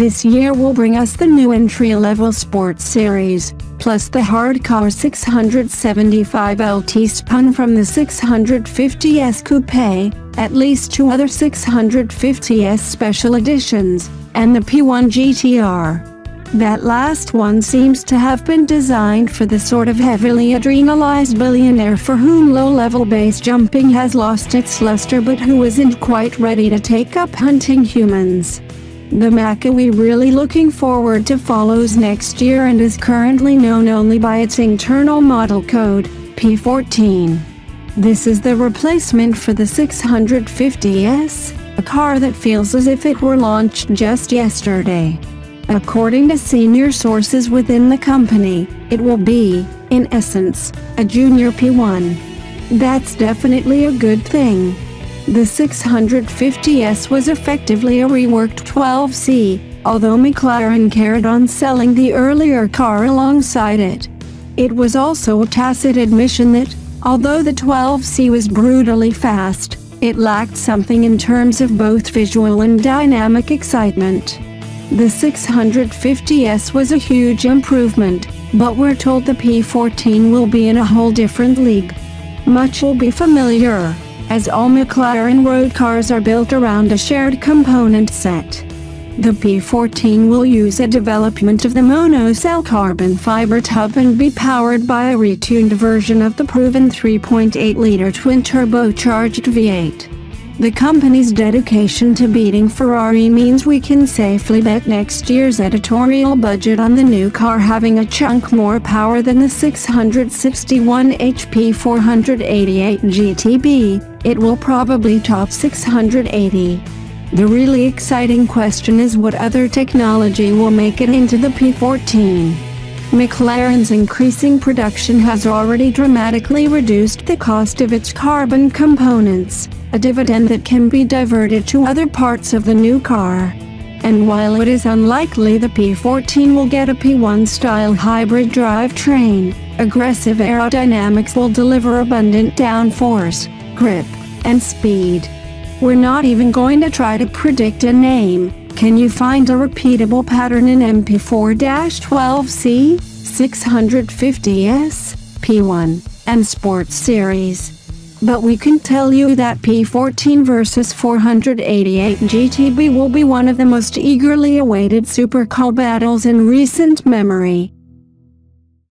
This year will bring us the new entry-level sports series, plus the hardcore 675 LT spun from the 650S Coupe, at least two other 650S special editions, and the P1 GTR. That last one seems to have been designed for the sort of heavily adrenalized billionaire for whom low-level base jumping has lost its luster but who isn't quite ready to take up hunting humans. The Maka we really looking forward to follows next year and is currently known only by its internal model code, P14. This is the replacement for the 650S, a car that feels as if it were launched just yesterday. According to senior sources within the company, it will be, in essence, a junior P1. That's definitely a good thing. The 650S was effectively a reworked 12C, although McLaren carried on selling the earlier car alongside it. It was also a tacit admission that, although the 12C was brutally fast, it lacked something in terms of both visual and dynamic excitement. The 650S was a huge improvement, but we're told the P14 will be in a whole different league. Much will be familiar, as all McLaren road cars are built around a shared component set. The P14 will use a development of the monocell carbon fiber tub and be powered by a retuned version of the proven 3.8-liter twin-turbocharged V8. The company's dedication to beating Ferrari means we can safely bet next year's editorial budget on the new car having a chunk more power than the 661 HP 488 GTB, it will probably top 680. The really exciting question is what other technology will make it into the P14. McLaren's increasing production has already dramatically reduced the cost of its carbon components, a dividend that can be diverted to other parts of the new car. And while it is unlikely the P14 will get a P1-style hybrid drivetrain, aggressive aerodynamics will deliver abundant downforce, grip, and speed. We're not even going to try to predict a name, can you find a repeatable pattern in MP4-12C, 650S, P1, and Sports Series? But we can tell you that P14 versus 488 GTB will be one of the most eagerly awaited supercar battles in recent memory.